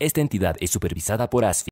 Esta entidad es supervisada por ASFI.